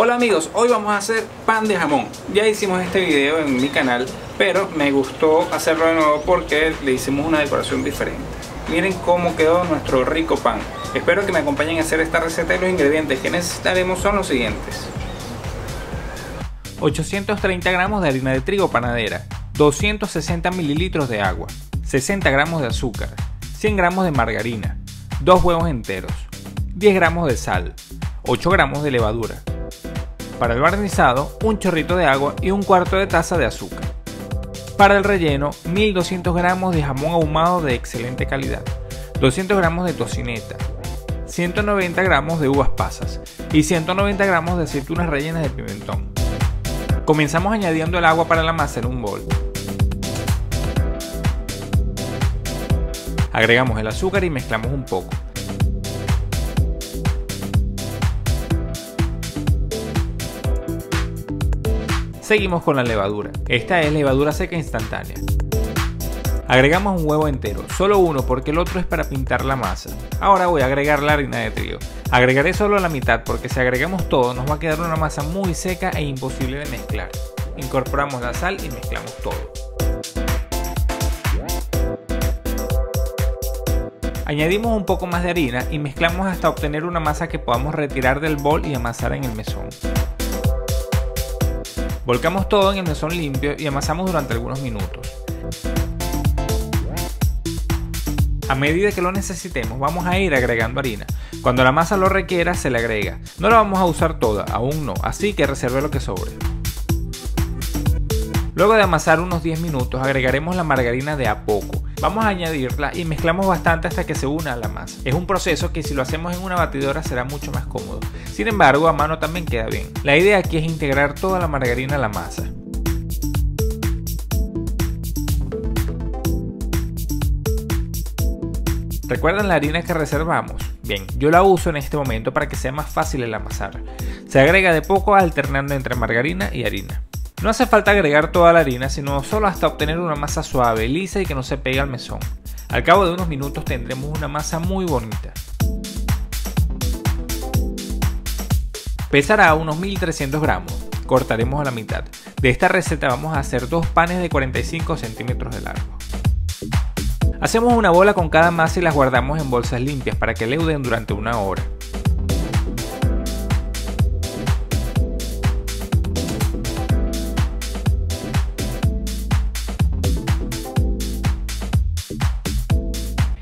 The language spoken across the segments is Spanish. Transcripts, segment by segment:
Hola amigos, hoy vamos a hacer pan de jamón. Ya hicimos este video en mi canal, pero me gustó hacerlo de nuevo porque le hicimos una decoración diferente. Miren cómo quedó nuestro rico pan. Espero que me acompañen a hacer esta receta y los ingredientes que necesitaremos son los siguientes. 830 gramos de harina de trigo panadera, 260 mililitros de agua, 60 gramos de azúcar, 100 gramos de margarina, 2 huevos enteros, 10 gramos de sal, 8 gramos de levadura. Para el barnizado, un chorrito de agua y un cuarto de taza de azúcar. Para el relleno, 1200 gramos de jamón ahumado de excelente calidad, 200 gramos de tocineta, 190 gramos de uvas pasas y 190 gramos de aceitunas rellenas de pimentón. Comenzamos añadiendo el agua para la masa en un bol. Agregamos el azúcar y mezclamos un poco. Seguimos con la levadura. Esta es levadura seca instantánea. Agregamos un huevo entero, solo uno porque el otro es para pintar la masa. Ahora voy a agregar la harina de trigo. Agregaré solo la mitad porque si agregamos todo nos va a quedar una masa muy seca e imposible de mezclar. Incorporamos la sal y mezclamos todo. Añadimos un poco más de harina y mezclamos hasta obtener una masa que podamos retirar del bol y amasar en el mesón. Volcamos todo en el mesón limpio y amasamos durante algunos minutos. A medida que lo necesitemos vamos a ir agregando harina. Cuando la masa lo requiera se le agrega. No la vamos a usar toda, aún no, así que reserve lo que sobre. Luego de amasar unos 10 minutos agregaremos la margarina de a poco. Vamos a añadirla y mezclamos bastante hasta que se una a la masa. Es un proceso que si lo hacemos en una batidora será mucho más cómodo. Sin embargo, a mano también queda bien. La idea aquí es integrar toda la margarina a la masa. ¿Recuerdan la harina que reservamos? Bien, yo la uso en este momento para que sea más fácil el amasar. Se agrega de poco alternando entre margarina y harina. No hace falta agregar toda la harina, sino solo hasta obtener una masa suave, lisa y que no se pegue al mesón. Al cabo de unos minutos tendremos una masa muy bonita. Pesará unos 1300 gramos, cortaremos a la mitad. De esta receta vamos a hacer dos panes de 45 centímetros de largo. Hacemos una bola con cada masa y las guardamos en bolsas limpias para que leuden durante una hora.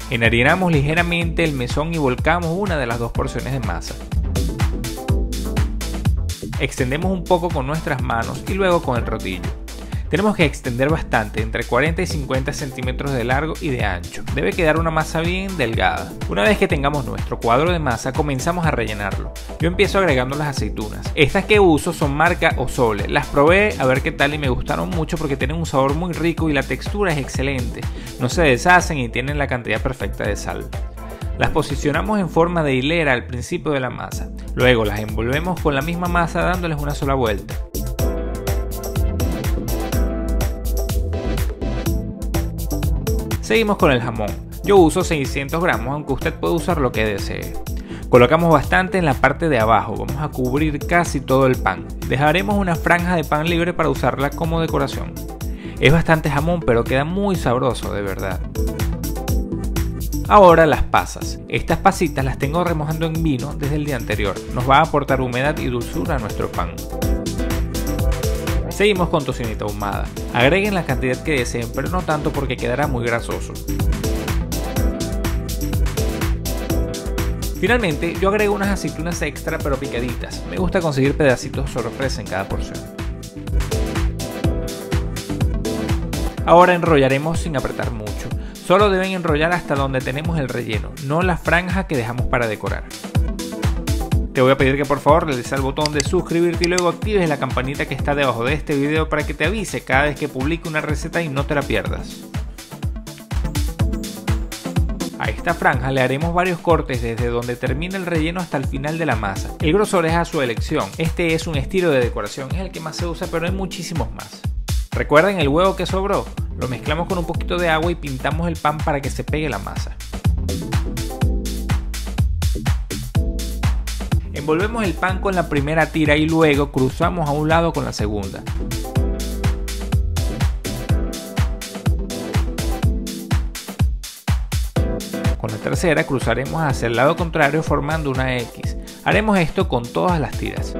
Enharinamos ligeramente el mesón y volcamos una de las dos porciones de masa. Extendemos un poco con nuestras manos y luego con el rodillo. Tenemos que extender bastante, entre 40 y 50 centímetros de largo y de ancho. Debe quedar una masa bien delgada. Una vez que tengamos nuestro cuadro de masa, comenzamos a rellenarlo. Yo empiezo agregando las aceitunas. Estas que uso son marca Osole. Las probé a ver qué tal y me gustaron mucho porque tienen un sabor muy rico y la textura es excelente. No se deshacen y tienen la cantidad perfecta de sal. Las posicionamos en forma de hilera al principio de la masa. Luego las envolvemos con la misma masa dándoles una sola vuelta. Seguimos con el jamón. Yo uso 600 gramos, aunque usted puede usar lo que desee. Colocamos bastante en la parte de abajo, vamos a cubrir casi todo el pan. Dejaremos una franja de pan libre para usarla como decoración. Es bastante jamón, pero queda muy sabroso, de verdad. Ahora las pasas. Estas pasitas las tengo remojando en vino desde el día anterior. Nos va a aportar humedad y dulzura a nuestro pan. Seguimos con tocineta ahumada. Agreguen la cantidad que deseen, pero no tanto porque quedará muy grasoso. Finalmente, yo agrego unas aceitunas extra pero picaditas. Me gusta conseguir pedacitos sorpresa en cada porción. Ahora enrollaremos sin apretar mucho. Solo deben enrollar hasta donde tenemos el relleno, no la franja que dejamos para decorar. Te voy a pedir que por favor le des al botón de suscribirte y luego actives la campanita que está debajo de este video para que te avise cada vez que publique una receta y no te la pierdas. A esta franja le haremos varios cortes desde donde termina el relleno hasta el final de la masa. El grosor es a su elección. Este es un estilo de decoración, es el que más se usa, pero hay muchísimos más. ¿Recuerden el huevo que sobró? Lo mezclamos con un poquito de agua y pintamos el pan para que se pegue la masa. Envolvemos el pan con la primera tira y luego cruzamos a un lado con la segunda. Con la tercera cruzaremos hacia el lado contrario formando una X. Haremos esto con todas las tiras.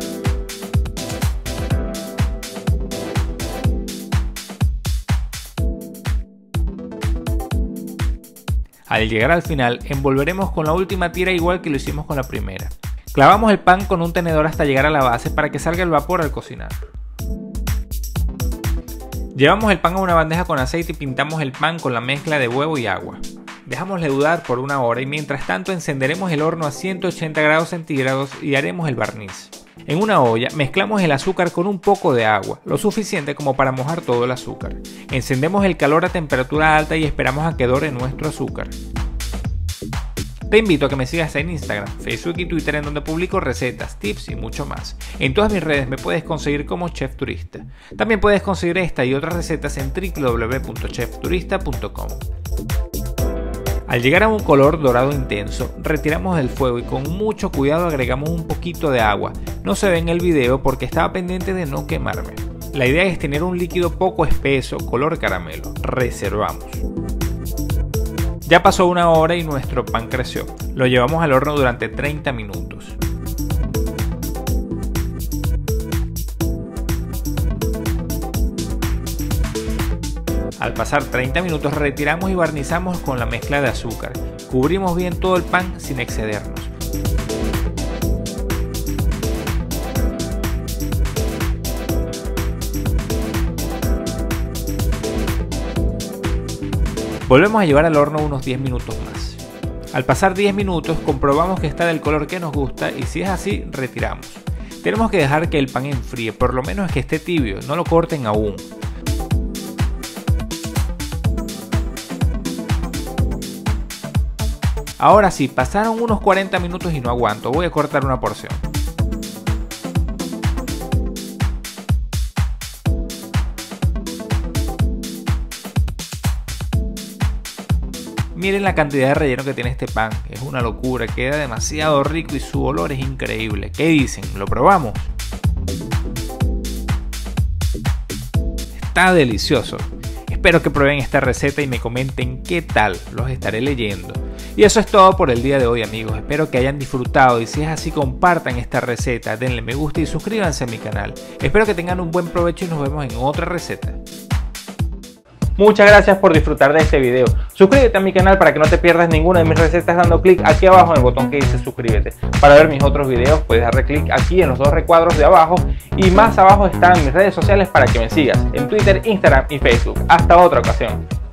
Al llegar al final, envolveremos con la última tira igual que lo hicimos con la primera. Clavamos el pan con un tenedor hasta llegar a la base para que salga el vapor al cocinar. Llevamos el pan a una bandeja con aceite y pintamos el pan con la mezcla de huevo y agua. Dejamos leudar por una hora y mientras tanto encenderemos el horno a 180 grados centígrados y haremos el barniz. En una olla mezclamos el azúcar con un poco de agua, lo suficiente como para mojar todo el azúcar. Encendemos el calor a temperatura alta y esperamos a que dore nuestro azúcar. Te invito a que me sigas en Instagram, Facebook y Twitter en donde publico recetas, tips y mucho más. En todas mis redes me puedes conseguir como Chef Turista. También puedes conseguir esta y otras recetas en www.chefturista.com. Al llegar a un color dorado intenso, retiramos del fuego y con mucho cuidado agregamos un poquito de agua. No se ve en el video porque estaba pendiente de no quemarme. La idea es tener un líquido poco espeso, color caramelo. Reservamos. Ya pasó una hora y nuestro pan creció. Lo llevamos al horno durante 30 minutos. Al pasar 30 minutos retiramos y barnizamos con la mezcla de azúcar. Cubrimos bien todo el pan sin excedernos. Volvemos a llevar al horno unos 10 minutos más. Al pasar 10 minutos comprobamos que está del color que nos gusta y si es así retiramos. Tenemos que dejar que el pan enfríe, por lo menos que esté tibio, no lo corten aún. Ahora sí, pasaron unos 40 minutos y no aguanto, voy a cortar una porción. Miren la cantidad de relleno que tiene este pan, es una locura, queda demasiado rico y su olor es increíble. ¿Qué dicen? ¿Lo probamos? Está delicioso. Espero que prueben esta receta y me comenten qué tal, los estaré leyendo. Y eso es todo por el día de hoy amigos, espero que hayan disfrutado y si es así compartan esta receta, denle me gusta y suscríbanse a mi canal. Espero que tengan un buen provecho y nos vemos en otra receta. Muchas gracias por disfrutar de este video. Suscríbete a mi canal para que no te pierdas ninguna de mis recetas dando clic aquí abajo en el botón que dice suscríbete. Para ver mis otros videos puedes darle clic aquí en los dos recuadros de abajo y más abajo están mis redes sociales para que me sigas en Twitter, Instagram y Facebook. Hasta otra ocasión.